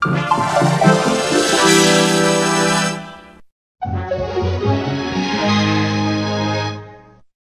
Thank you.